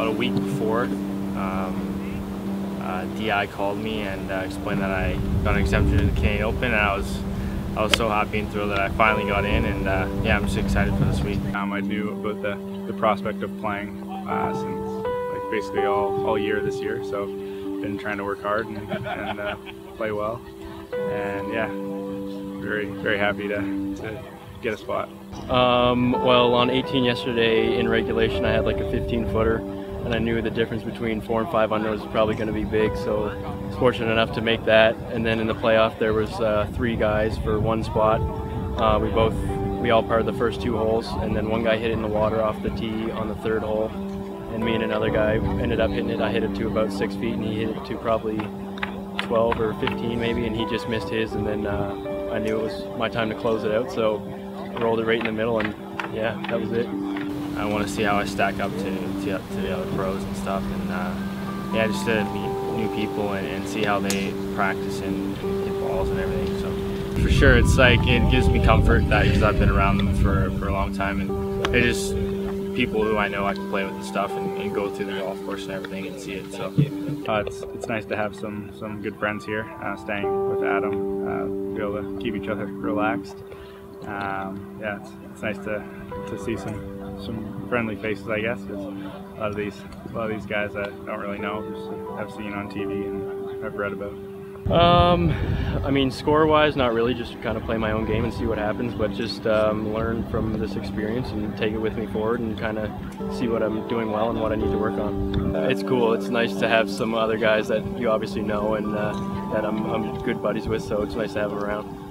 about a week before, um, uh, DI called me and uh, explained that I got an exemption to the Canadian Open, and I was I was so happy and thrilled that I finally got in, and uh, yeah, I'm just excited for this week. Um, I knew about the, the prospect of playing uh, since like basically all, all year this year, so been trying to work hard and, and uh, play well, and yeah, very very happy to, to get a spot. Um, well, on 18 yesterday in regulation, I had like a 15 footer, and I knew the difference between four and five under was probably going to be big. So I was fortunate enough to make that. And then in the playoff, there was uh, three guys for one spot. Uh, we both we all parred the first two holes, and then one guy hit it in the water off the tee on the third hole, and me and another guy ended up hitting it. I hit it to about six feet, and he hit it to probably 12 or 15 maybe, and he just missed his. And then uh, I knew it was my time to close it out, so I rolled it right in the middle, and yeah, that was it. I want to see how I stack up to, to, to the other pros and stuff, and uh, yeah, just to meet new people and, and see how they practice and, and, hit balls and everything. So for sure, it's like it gives me comfort that because I've been around them for, for a long time, and they're just people who I know I can play with and stuff and, and go through the golf course and everything and see it. So uh, it's it's nice to have some some good friends here, uh, staying with Adam, uh, be able to keep each other relaxed um, yeah, it's, it's, nice to, to see some some friendly faces, I guess. Cause a lot of these a lot of these guys I don't really know, just have seen on TV and I've read about. Um, I mean, score-wise, not really. Just kind of play my own game and see what happens, but just um, learn from this experience and take it with me forward and kind of see what I'm doing well and what I need to work on. It's cool. It's nice to have some other guys that you obviously know and uh, that I'm, I'm good buddies with, so it's nice to have them around.